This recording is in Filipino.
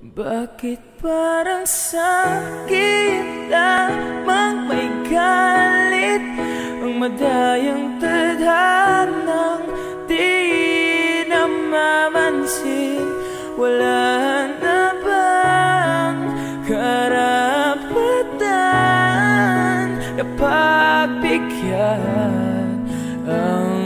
Bakit parang sakit lamang may galit? Ang madayang tadhanang di namamansin. Wala na bang karapatan na pagbigyan ang